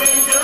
Washington.